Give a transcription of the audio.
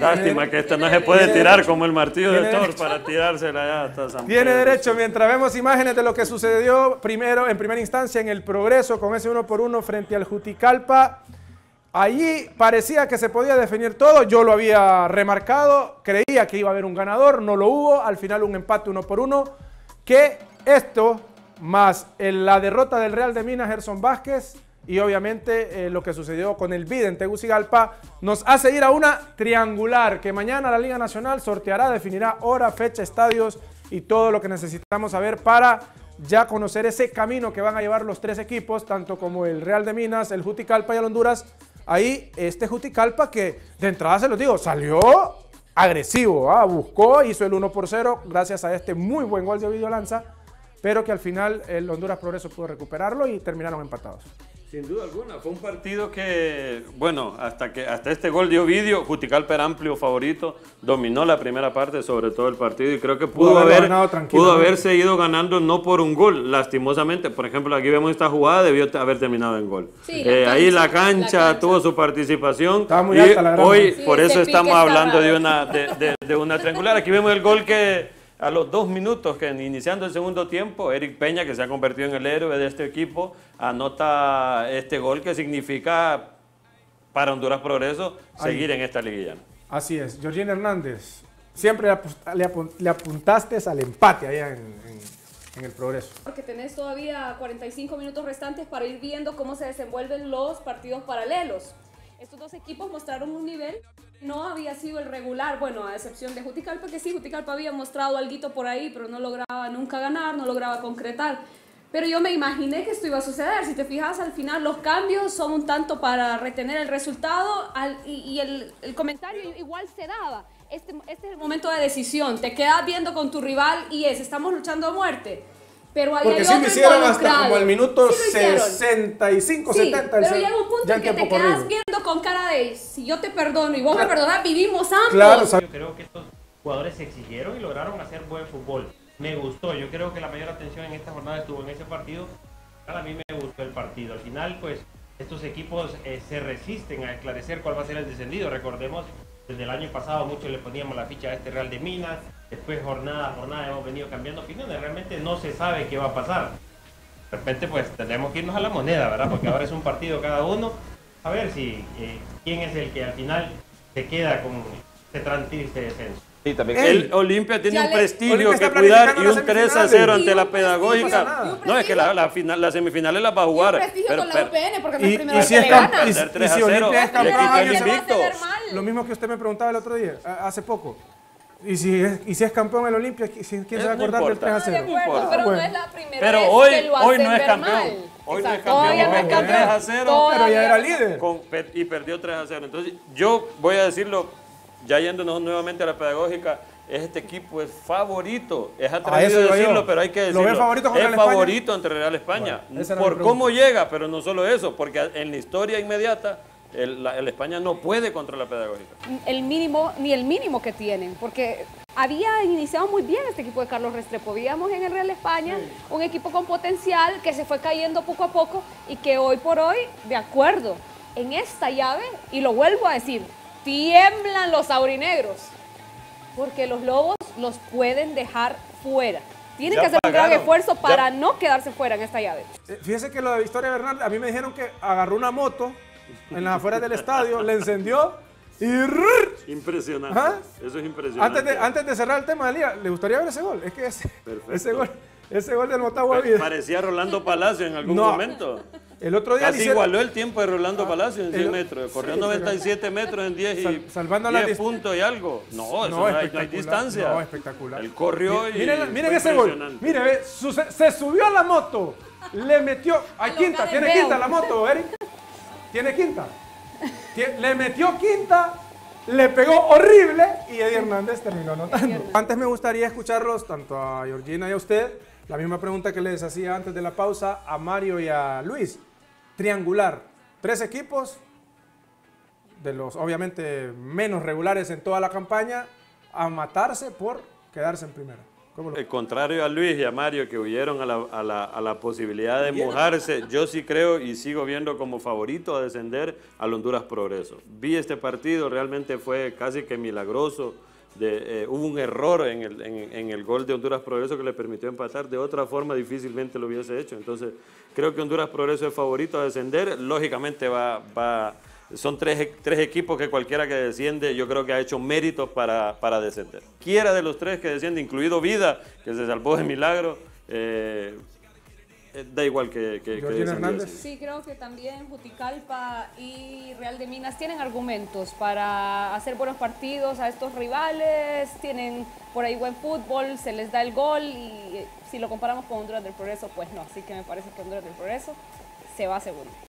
Lástima que esta no se puede tirar como el martillo de Thor para tirársela allá hasta San Tiene derecho, mientras vemos imágenes de lo que sucedió primero, en primera instancia en el progreso con ese uno por uno frente al Juticalpa. Allí parecía que se podía definir todo, yo lo había remarcado, creía que iba a haber un ganador, no lo hubo, al final un empate uno por uno, que esto, más la derrota del Real de Minas, Gerson Vázquez, y obviamente eh, lo que sucedió con el BID en Tegucigalpa, nos hace ir a una triangular que mañana la Liga Nacional sorteará, definirá hora, fecha, estadios y todo lo que necesitamos saber para ya conocer ese camino que van a llevar los tres equipos, tanto como el Real de Minas, el Juticalpa y el Honduras, ahí este Juticalpa que de entrada se los digo, salió agresivo, ¿ah? buscó, hizo el 1 por 0 gracias a este muy buen gol de Ovidio Lanza, pero que al final el Honduras Progreso pudo recuperarlo y terminaron empatados. Sin duda alguna, fue un partido que, bueno, hasta que hasta este gol de Ovidio, Juticalpa era amplio favorito, dominó la primera parte, sobre todo el partido, y creo que pudo, haber, pudo haber seguido ganando no por un gol, lastimosamente. Por ejemplo, aquí vemos esta jugada, debió haber terminado en gol. Eh, ahí la cancha, tuvo su participación. muy alta la hoy, por eso estamos hablando de una, de, de una triangular. Aquí vemos el gol que a los dos minutos que iniciando el segundo tiempo, Eric Peña, que se ha convertido en el héroe de este equipo, anota este gol que significa para Honduras Progreso seguir en esta liguilla. Así es. Georgina Hernández, siempre le, apuntaste al empate allá en, en, el Progreso. Porque tenés todavía 45 minutos restantes para ir viendo cómo se desenvuelven los partidos paralelos. Estos dos equipos mostraron un nivel no había sido el regular, bueno, a excepción de Juticalpa, que sí, Juticalpa había mostrado algo por ahí, pero no lograba nunca ganar, no lograba concretar. Pero yo me imaginé que esto iba a suceder. Si te fijas, al final los cambios son un tanto para retener el resultado y, el, comentario igual se daba. Este, este es el momento de decisión. Te quedas viendo con tu rival y es, estamos luchando a muerte. Pero ahí Porque hay sí lo hicieron hasta como el minuto 65, 70. Pero llega un punto en que te quedas viendo de si yo te perdono y vos me perdonás, vivimos ambos. Claro, yo creo que estos jugadores se exigieron y lograron hacer buen fútbol. Me gustó, yo creo que la mayor atención en esta jornada estuvo en ese partido. A mí me gustó el partido. Al final, pues, estos equipos eh, se resisten a esclarecer cuál va a ser el descendido. Recordemos, desde el año pasado muchos le poníamos la ficha a este Real de Minas, Después jornada a jornada hemos venido cambiando opiniones. Realmente no se sabe qué va a pasar. De repente pues tendremos que irnos a la moneda, ¿verdad? Porque ahora es un partido cada uno. A ver si eh, quién es el que al final se queda con este descenso. Sí, también. El Olimpia tiene un prestigio que cuidar y un 3 a 0 ante la pedagógica. No, es que la, la, final, la semifinales la va a jugar. Un prestigio pero, con la UPN porque no es primero y si es gana. Y, si, 3 a 0, le quitó el invicto. Lo mismo que usted me preguntaba el otro día, hace poco. Y si, es, y si es campeón el Olimpia, ¿quién se va a acordar del 3 a 0? No importa, pero no es la primera pero vez hoy, que lo hoy no es campeón. Mal. Hoy no es campeón. No es campeón. 3 a 0. Pero ya era líder. Con, y perdió 3 a 0. Entonces, yo voy a decirlo, ya yéndonos nuevamente a la pedagógica, este equipo es favorito. Es atrevido decirlo, pero hay que decirlo. ¿Lo ve favorito es favorito entre Real España. Bueno, por cómo llega, pero no solo eso, porque en la historia inmediata el, el, España no puede contra la pedagógica. El mínimo, ni el mínimo que tienen, porque había iniciado muy bien este equipo de Carlos Restrepo. Víamos en el Real España un equipo con potencial que se fue cayendo poco a poco y que hoy por hoy, de acuerdo, en esta llave, y lo vuelvo a decir, tiemblan los aurinegros, porque los lobos los pueden dejar fuera. Tienen que hacer un gran esfuerzo para no quedarse fuera en esta llave. Eh, fíjese que lo de Victoria Bernal, a mí me dijeron que agarró una moto en las afueras del estadio, le encendió y... Impresionante. Eso es impresionante. Antes de, antes de cerrar el tema de Liga, ¿le gustaría ver ese gol? Es que ese, ese gol... Ese gol del Motagua Vida. Parecía Rolando Palacio en algún momento. El otro día Casi igualó el tiempo de Rolando ah, Palacio en 100 metros. Corrió 97 metros en 10 y salvando 10 puntos y algo. No, eso no, hay, distancia. No, espectacular. Él corrió y. Miren, miren ese gol. Mire, se subió a la moto. Le metió. Hay quinta, tiene quinta la moto, Eric. Tiene quinta. Le metió quinta, le pegó horrible y Eddie Hernández terminó anotando. Antes me gustaría escucharlos, tanto a Georgina y a usted, la misma pregunta que les hacía antes de la pausa a Mario y a Luis. Triangular, tres equipos, de los obviamente menos regulares en toda la campaña, a matarse por quedarse en primera. El contrario a Luis y a Mario que huyeron a la, a la, a la posibilidad de mojarse, yo sí creo y sigo viendo como favorito a descender al Honduras Progreso. Vi este partido, realmente fue casi que milagroso. De, eh, hubo un error en el, en, en el, gol de Honduras Progreso que le permitió empatar. De otra forma, difícilmente lo hubiese hecho. Entonces, creo que Honduras Progreso es favorito a descender. Lógicamente, va, va, son tres, tres, equipos que cualquiera que desciende, yo creo que ha hecho méritos para, para descender. Quiera de los tres que desciende, incluido Vida, que se salvó de milagro, eh, eh, da igual que, que, que Hernández. Sí, creo que también Juticalpa y Real de Minas tienen argumentos para hacer buenos partidos a estos rivales, tienen por ahí buen fútbol, se les da el gol y si lo comparamos con Honduras del Progreso, pues no. Así que me parece que Honduras del Progreso se va seguro.